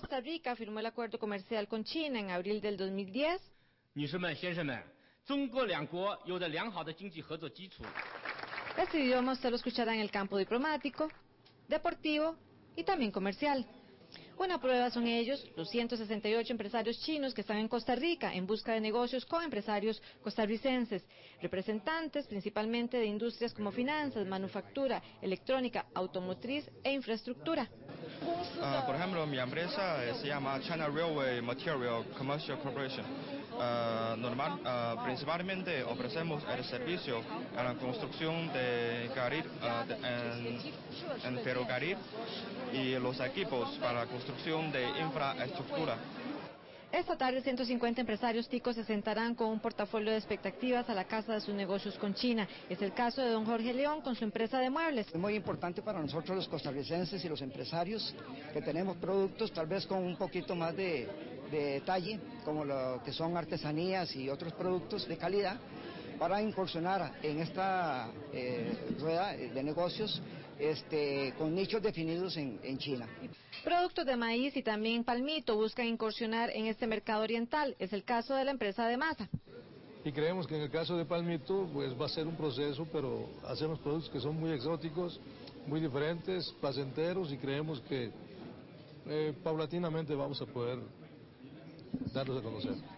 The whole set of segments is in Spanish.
Costa Rica firmó el acuerdo comercial con China en abril del 2010. Este idioma usted lo escuchará en el campo diplomático, deportivo y también comercial. Una prueba son ellos, los 168 empresarios chinos que están en Costa Rica en busca de negocios con empresarios costarricenses, representantes principalmente de industrias como finanzas, manufactura, electrónica, automotriz e infraestructura. Uh, por ejemplo, mi empresa se llama China Railway Material Commercial Corporation. Uh, normal, uh, principalmente ofrecemos el servicio a la construcción de carril en, en ferrocarril y los equipos para la construcción de infraestructura. Esta tarde 150 empresarios ticos se sentarán con un portafolio de expectativas a la casa de sus negocios con China. Es el caso de don Jorge León con su empresa de muebles. Es muy importante para nosotros los costarricenses y los empresarios que tenemos productos tal vez con un poquito más de, detalle, como lo que son artesanías y otros productos de calidad, para incursionar en esta eh, rueda de negocios este, con nichos definidos en, China. Productos de maíz y también palmito buscan incursionar en este mercado oriental. Es el caso de la empresa de masa. Y creemos que en el caso de palmito pues va a ser un proceso, pero hacemos productos que son muy exóticos, muy diferentes, placenteros y creemos que eh, paulatinamente vamos a poder darlos a conocer.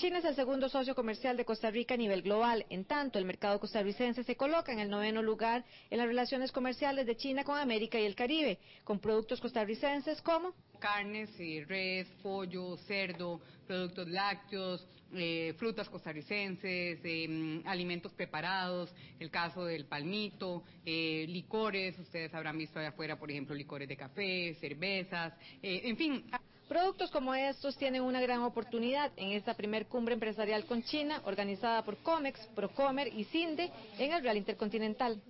China es el segundo socio comercial de Costa Rica a nivel global. En tanto, el mercado costarricense se coloca en el noveno lugar en las relaciones comerciales de China con América y el Caribe, con productos costarricenses como carnes, res, pollo, cerdo, productos lácteos, eh, frutas costarricenses, em, alimentos preparados, el caso del palmito, eh, licores, ustedes habrán visto allá afuera, por ejemplo, licores de café, cervezas, eh, en fin. Productos como estos tienen una gran oportunidad en esta primer cumbre empresarial con China organizada por COMEX, Procomer y CINDE en el Real Intercontinental.